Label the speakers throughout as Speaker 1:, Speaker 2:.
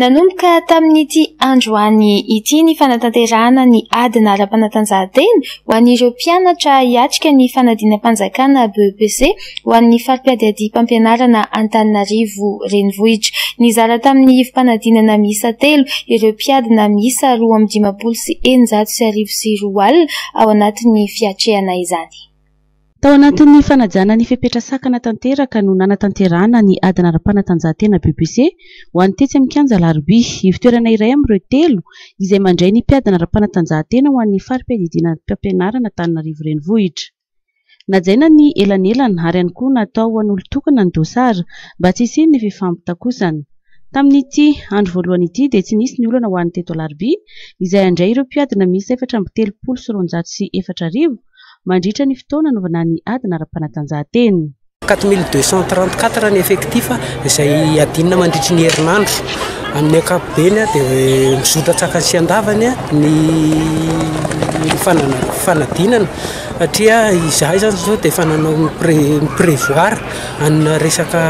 Speaker 1: Nanomboka tamin'ity androany ity ny fanatanterahana ny adina ara-panatanjahantena ho an'ireo mpianatra hiatrika ny fanadinam-panjakana BEPC ho an'ny fari-piadiadiam-pampianarana Antananarivo renivohitra. Nizara tamin'ny ivom-panadinana miisa telo ireo mpiadina miisa roa amby dimampolo sy eninjato sy arivo sy roa alina ao anatin'ny fiatrehana izany.
Speaker 2: Tao anatin'ny fanajana ny fepetra sakana tanteraka no nanatanterahana ny adina ara-panatanjahantena BBC ho an'ny tetsy amin'ny kianja Alarobia. Ivo-toerana iray amin'ireo telo izay mandray ny mpiadina ara-panatanjahantena ho an'ny fari-piadidiana ara-pampianarana Antananarivo Renivohitra. Najaina ny elanelana ary ihany koa natao ho an'olon-tokana ny dosary mba tsy hisian'ny fifampitakosana. Tamin'ity andro voalohany ity dia tsy nisy ny olana ho an'ny teto Alarobia izay handray ireo mpiadina miisa efatra amby telopolo sy roanjato sy efatra arivo, mandritra ny fotoana hanaovana ny adina ara-panatanjahantena.
Speaker 3: Quatre mille deux cent trente quatre ny effectif izay adinina mandritry ny herinandro. Amin'ny ankapobeny dia mizotra tsaka sy andavany ny fanadinana satria izahay izany izao dia efa nanao mi-prevoir an'ny resaka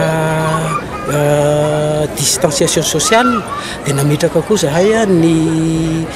Speaker 3: euh, distanciation sociale dia nametraka koa izahay ny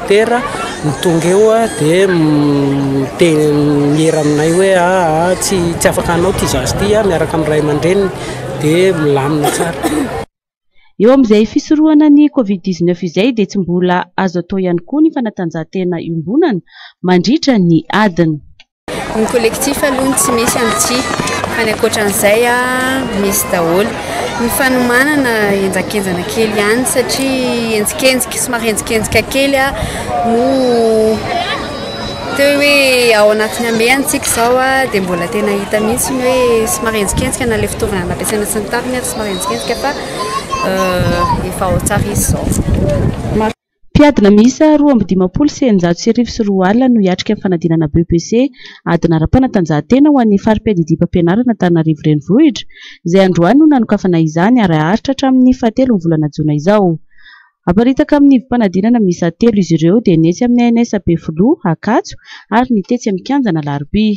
Speaker 3: Dokotera ny tonga eo dia miteny miera aminay hoe aa tsy tsy afaka hanao ity zaza ity a miaraka amin'ny ray aman-dreniny dia milamina tsara.
Speaker 2: Eo amin'izay fisorohana ny Covid dix neuf izay dia tsy mbola azo atao ihany koa ny fanatanjahantena iombonana mandritra ny adiny.
Speaker 4: Ny collectif aloha no tsy misy amin'ity fa ny ankoatran'izay misy daholo. Ny fanomanana henjakenjana kely ihany satria henjikenjika somary henjikenjika kely no teo hoe ao anatin'ny hamehana isika izao dia mbola tena hita mihitsy ny hoe somary henjikenjika na ilay fitaovana nampiasaina sy ny tariny ary somary henjikenjika fa efa ao tsara izy izao.
Speaker 2: Mpiadina miisa roa amby dimampolo sy eninjato sy arivo sy roa alina no hiatrika ny fanadinana BEPC, adina ara-panatanjahantena ho an'ny fari-piadidiam-pampianarana Antananarivo Renivohitra, izay androany no nanokafana izany ary haharitra hatramin'ny fahatelon'ny volana jona izao. Aparitaka amin'ny ivompanadinana miisa telo izy ireo dia ny etsy amin'ny ANS Ampefiloha, Ankatso, ary ny tetsy amin'ny kianjan'Alarobia.